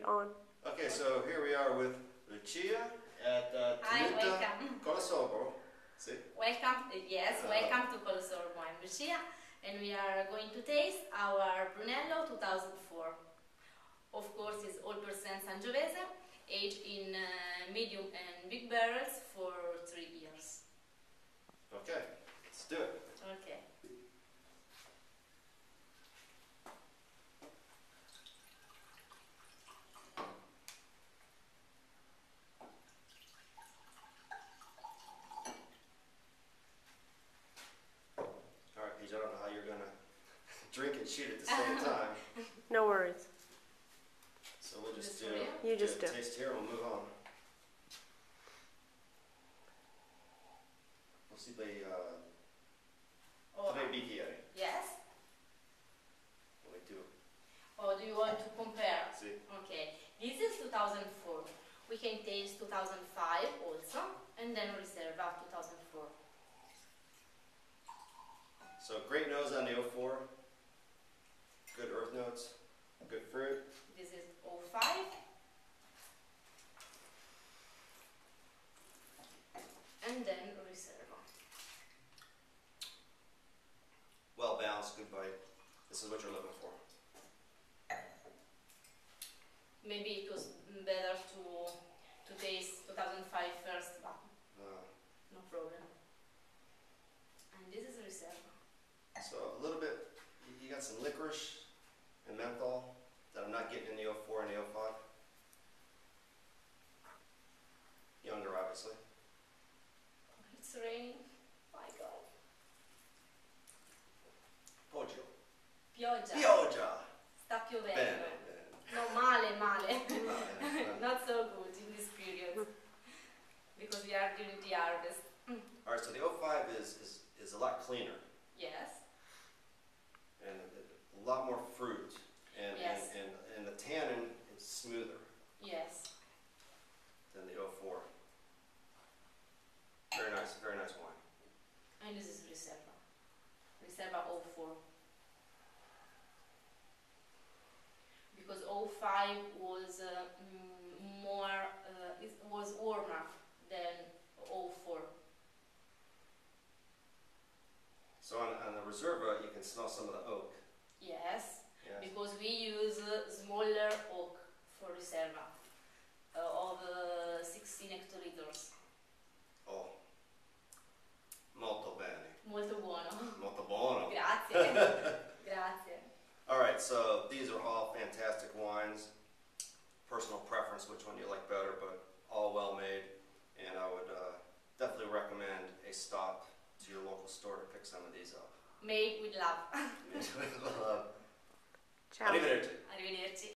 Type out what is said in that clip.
straight on. Okay, so here we are with Lucia at uh, Hi, Tenuta welcome. Collosorbo. See? Welcome, yes, Uh, welcome to Collosorbo. I'm Lucia, and we are going to taste our Brunello 2004. Of course, it's all percent Sangiovese, aged in uh, medium and big barrels for three years. Okay, let's do it. Okay. All right, Paige, I don't know how you're gonna drink and shoot at the same time, No worries. so we'll just do, way? You just do do. a taste here we'll move on. Possibly, uh, Oh, tre bicchieri. yes? Only two. Or do you want to compare? See? Okay, this is 2004. We can taste 2005 also, and then Riserva 2004. So great nose on the 04. Good earth notes. Good fruit. This is 05. And then Riserva. Well balanced, good bite. This is what you're looking for. Maybe it was better to to taste 2005 first, but Uh, no problem. And this is Riserva. so a little bit, you got some licorice and menthol that I'm not getting in the 04 and the 05. Younger, obviously. It's raining. My God. Poggio. Pioggia. Pioggia. Sta piovendo. Bene, bene. No, male, male. Bene. Not so good in this period. because we are during the harvest. All right, so the 05 is, a lot cleaner Yes. and a, lot more fruit. And, Yes. and, and, and the tannin is smoother Yes. than the 04. Very nice, very nice wine. And this is Riserva. Riserva 04. Because 05 was uh, mm, more, uh, it was warmer than 04. So Reserva, you can smell some of the oak. Yes, Yes. because we use uh, smaller oak for reserva uh, of uh, 16 hectoliters. Oh, molto bene, Molto buono. molto buono. Grazie. Grazie. All right, so these are all fantastic wines. Personal preference, which one you like better, but all well made. And I would uh, definitely recommend a stop to your local store to pick some of these up. Made with love. uh, Ciao. arrivederci. Arrivederci.